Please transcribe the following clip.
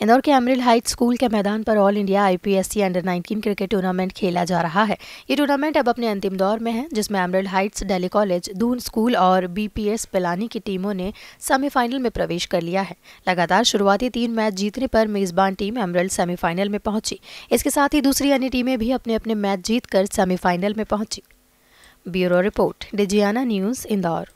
इंदौर के Emrill height school के मैदान पर all India IPSC under 19 cricket tournament खेला जा रहा है। ये टूर्नामेंट अब अपने अंतिम दौर में है, जिसमें Emerald heights Daly college, Doon school और बीपीएस पिलानी की टीमों ने सेमीफाइनल में प्रवेश कर लिया है। लगातार शुरुआती तीन मैच जीतने पर मेजबान टीम एमरल सेमीफाइनल में पहुँची। इसके साथ ही दूसरी अन्य टीमें भी अपने अपने मैच जीतकर सेमीफाइनल में पहुँची। Bureau report, Digiana news, Indore.